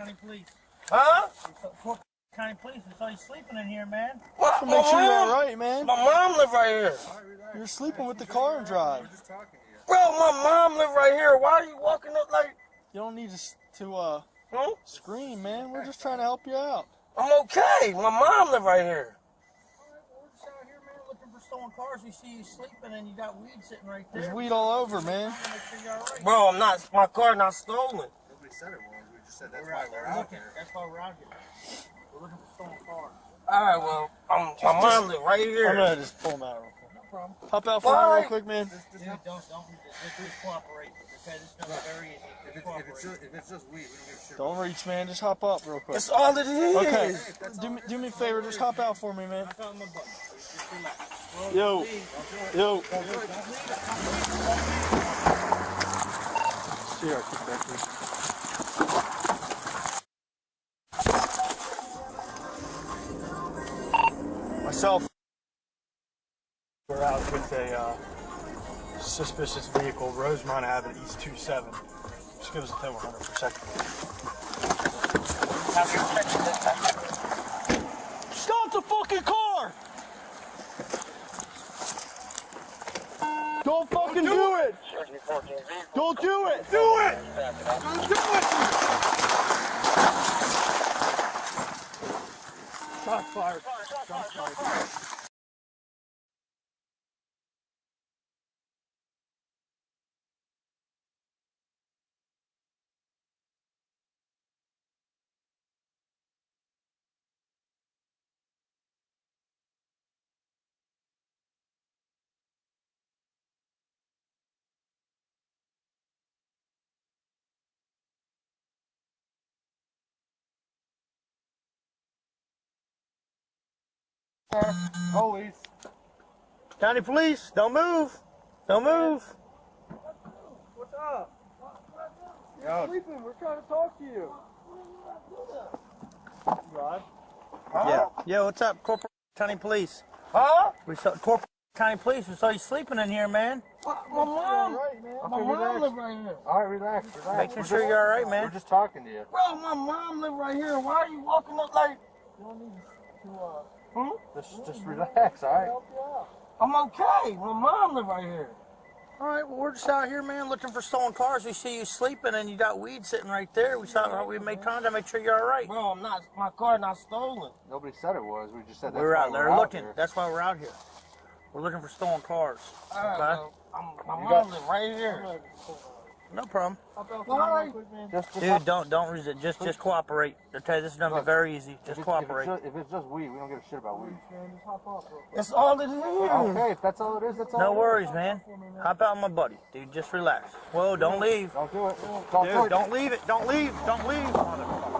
County Police. Huh? Corporal County Police. We saw you sleeping in here, man. What? Make sure you're mom, all right, man. My mom live right here. You're sleeping with the car and drive. Bro, my mom live right here. Why are you walking up like, You don't need to, to uh, huh? scream, man. We're just trying to help you out. I'm okay. My mom live right here. We're just out here, man, looking for stolen cars. We see you sleeping and you got weed sitting right there. There's weed all over, man. Make sure you're all right. Bro, I'm not, my car not stolen. Nobody said it was. We said that's We're why out we're out looking. there. That's why we're out here. We're looking for stolen cars. All right, well, um, I'm, my mom live right here. I'm here. gonna just pull him out real quick. No problem. Hop out for Why? me real quick, man. Dude, don't, don't, just, just cooperate. Okay, this not very easy. If Just if, cooperate. it's just, if it's just weed, we don't give a shit. Don't reach, man. Just hop up real quick. That's all it is. Okay. Do me, do me a favor. Just hop out for me, man. I found my button. Just relax. Yo, yo. Here, I'll kick back here. We're out with a uh, suspicious vehicle, Rosemont Avenue, East 27. Just give us a tow 100 per second. Stop the fucking car! Don't fucking do it! Don't do it! Do it! Don't do it! Shots fired. Shots fired. Always. County Police, don't move. Don't move. What's up? Yo. Sleeping. We're trying to talk to you. Rod. Yeah. Yeah, what's up, Corporal County Police? Huh? We saw Corporal County Police. We saw you sleeping in here, man. Uh, my, my mom. Right, man. My mom live right here. All right, relax, relax. Making We're sure just- you're all right, man. We're just talking to you. Bro, my mom live right here. Why are you walking up like, uh, huh? Just, just relax, all right? I'm okay. My mom live right here. All right, well, we're just out here, man, looking for stolen cars. We see you sleeping and you got weed sitting right there. We saw we made contact, make sure you're all right. Bro, I'm not, my car not stolen. Nobody said it was. We just said that's We're why out there we're looking. here. That's why we're out here. We're looking for stolen cars. All right, Okay. well, I'm, my mom live right here. No problem. Why? Just, just Dude, don't don't resist. Just just cooperate. Okay, this is gonna be very easy. Just it's, cooperate. If it's, just, if it's just weed, we don't give a shit about weed. That's all it is. Okay, if that's all it is, that's all No worries, man. Hop out, my buddy. Dude, just relax. Whoa, don't leave. Don't do it. Don't do Dude, it. don't leave it. Don't leave. Don't leave.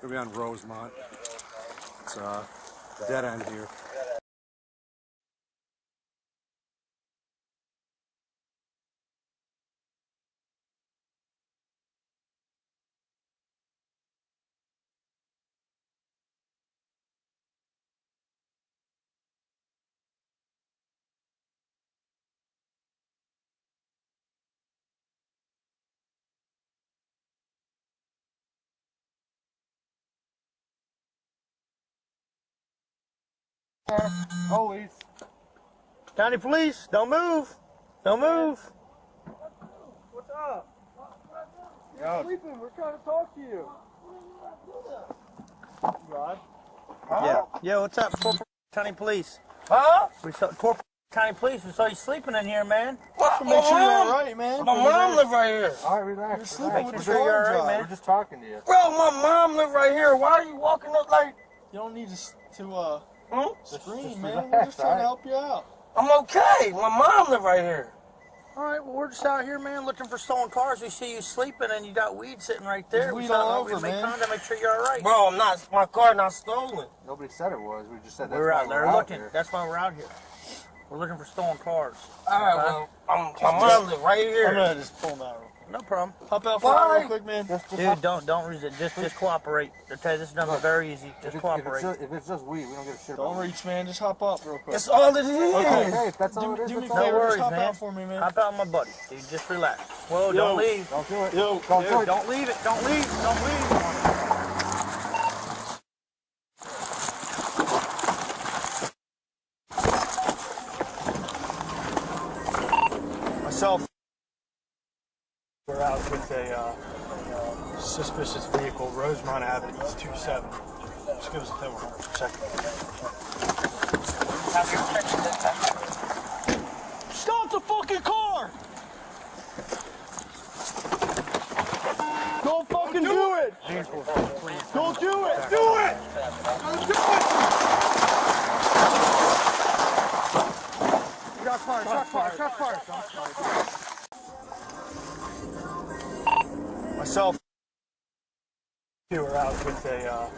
We'll be on Rosemont. It's uh, dead end here. Always. County police, don't move. Don't move. What's up? Yo, Sleeping. We're trying to talk to you. Rod? Yeah. Yo, what's up, Corporal County Police? Huh? We saw Corporal County Police. We saw you sleeping in here, man. My Make sure you're all right, man. My mom live right here. all right, relax. You're sleeping with Make the sure you're all right, man. We're just talking to you. Bro, my mom live right here. Why are you walking up like? You don't need to, to uh, Hmm? scream, man. We're just trying to help you out. I'm okay. My mom live right here. All right, well, we're just out here, man, looking for stolen cars. We see you sleeping, and you got weed sitting right there. There's we weed thought all we over, made man. contact, make sure you're all right. Bro, I'm not. My car not stolen. Nobody said it was. We just said that's were why out there we're looking. here. That's why we're out here. We're looking for stolen cars. All right, Okay. well, I'm, my mom live right here. I'm gonna just pull him out. No problem. Hop out for Why? real quick, man. Just, just Dude, don't don't resist. Just just cooperate. I tell you, this is nothing very easy. if, Just it's, if, it's cooperate. just, if it's just weed, we don't give a shit Don't about reach, man. Just hop up real quick. That's all it is. Okay. Hey, if that's all do, it is, do me a favor. No worries, just hop man. out for me, man. Hop out, my buddy. Dude, just relax. Whoa, Yo. don't leave. Don't do it. Yo, Don't dude, do it. Don't leave it. Don't leave. Don't leave. myself. We're out with a uh, suspicious vehicle, Rosemont Avenue, East 27. Just give us a tow for a second. Stop the fucking car! Don't fucking do it! Don't do it! Do it! Don't do it! Shots fired, shots fired, shots fired. Myself, we are out with a uh,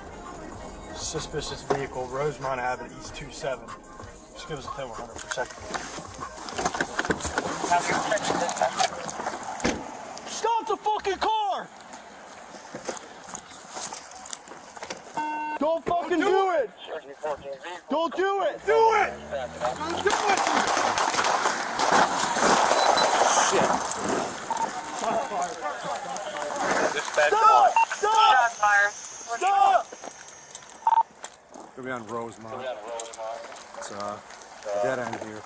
suspicious vehicle, Rosemont Avenue, East 27. Just give us a tow for a second. Stop the fucking car! Don't fucking do it! Don't do it! Do it! Don't do it! Stop! Stop! Stop! We're on Rosemont. It's uh, dead end here.